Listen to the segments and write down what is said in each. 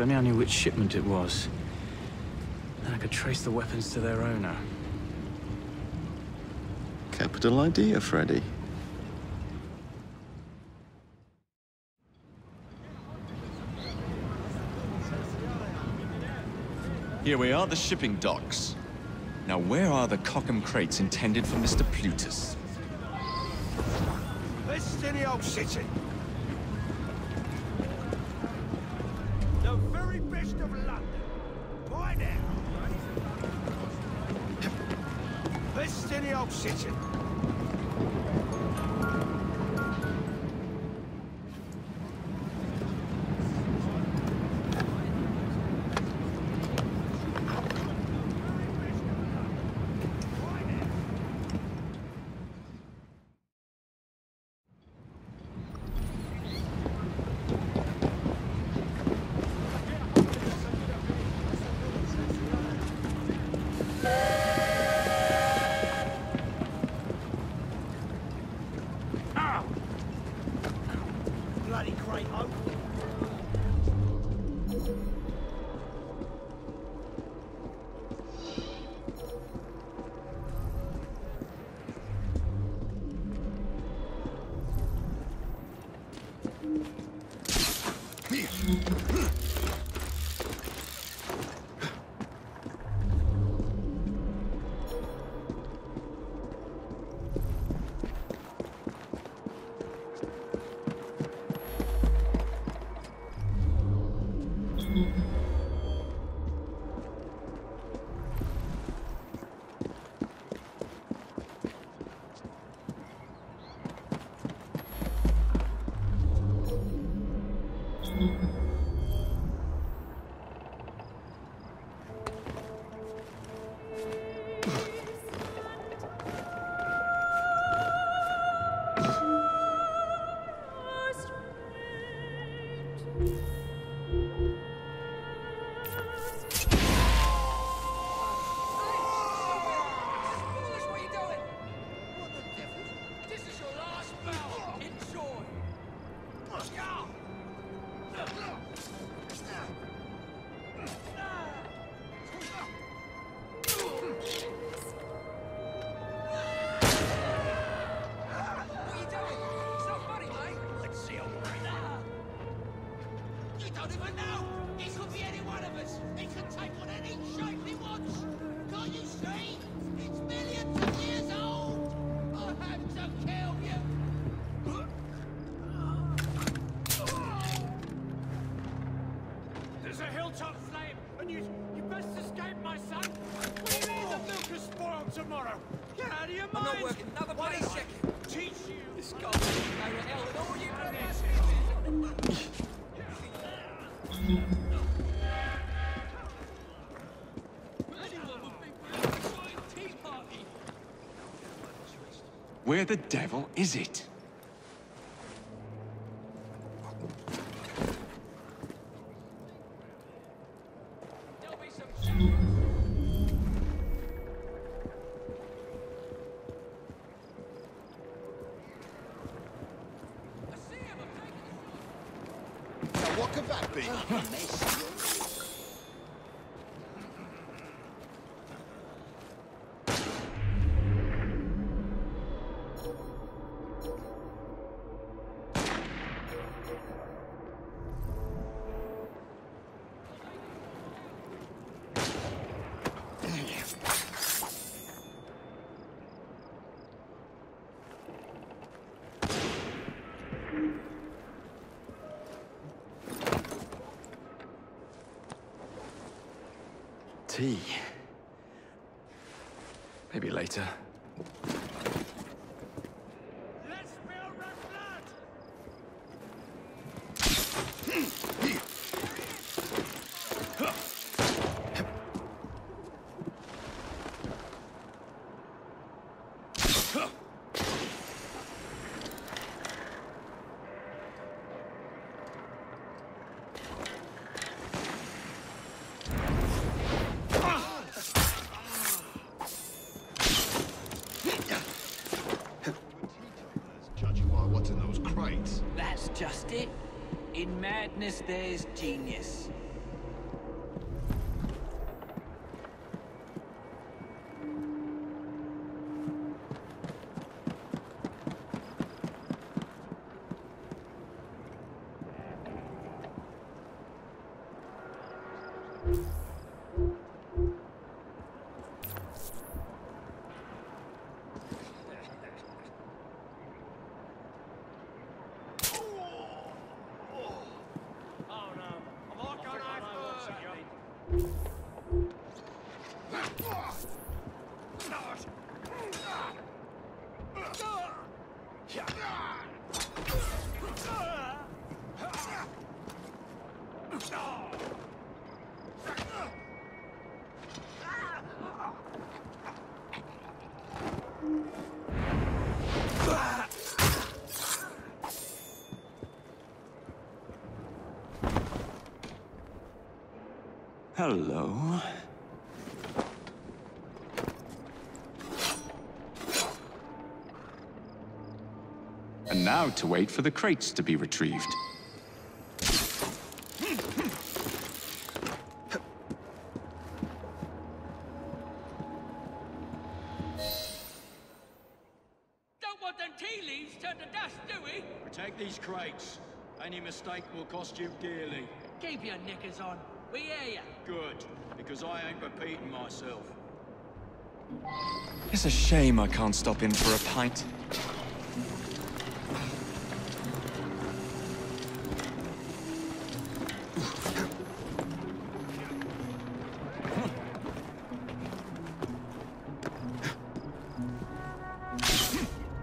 If only I knew which shipment it was. Then I could trace the weapons to their owner. Capital idea, Freddy. Here we are, the shipping docks. Now, where are the Cockham crates intended for Mr. Plutus? This is the old city. Destinioxygen. Hmm. Where the devil is it? back, be? tea. Maybe later. Fitness Day's genius. Hello. And now to wait for the crates to be retrieved. Will cost you dearly. Keep your knickers on. We hear you. Good, because I ain't repeating myself. It's a shame I can't stop in for a pint.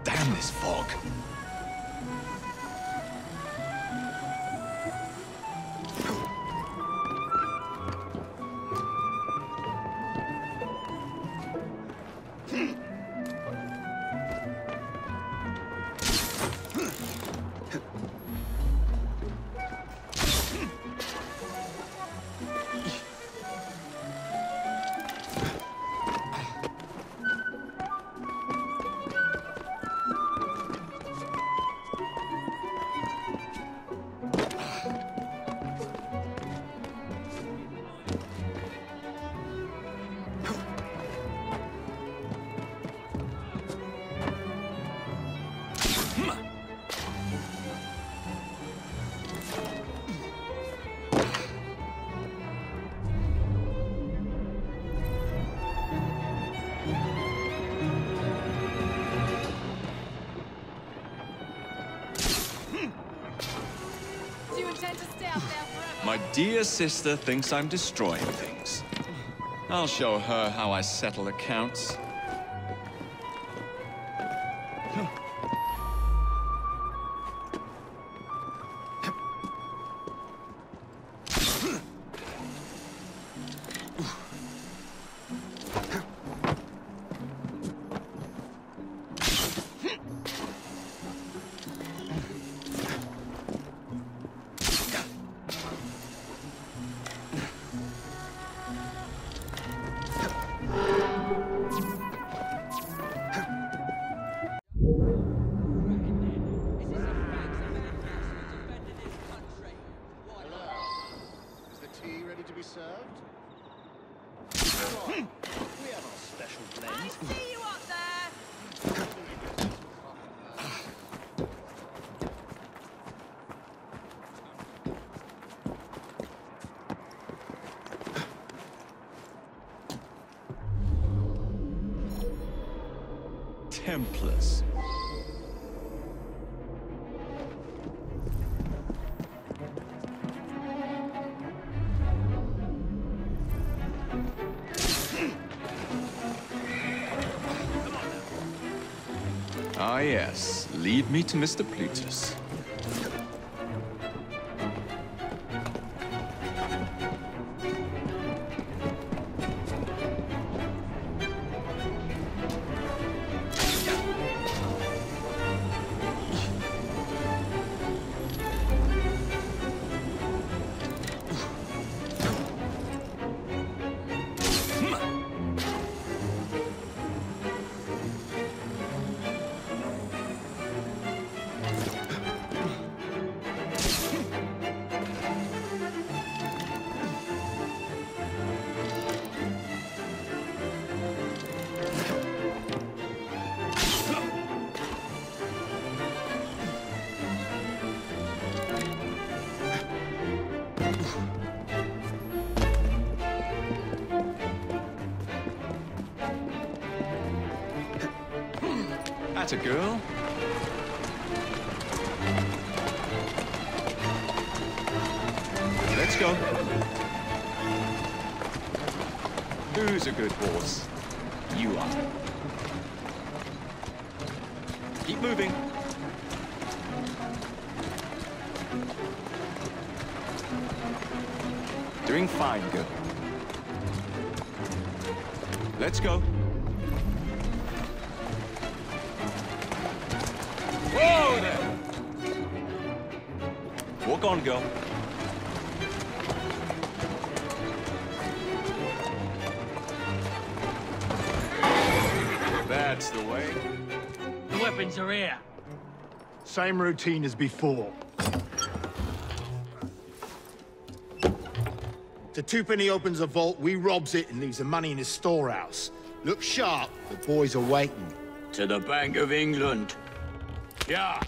Damn this fog. My dear sister thinks I'm destroying things. I'll show her how I settle accounts. Templars. Ah yes, lead me to Mr. Plutus. At a girl. Let's go. Who's a good horse? You are. Keep moving. Doing fine, girl. Let's go. Walk on, girl. That's the way. The weapons are here. Same routine as before. The twopenny opens a vault, we robs it and leaves the money in his storehouse. Look sharp, the boys are waiting. To the Bank of England. Yeah.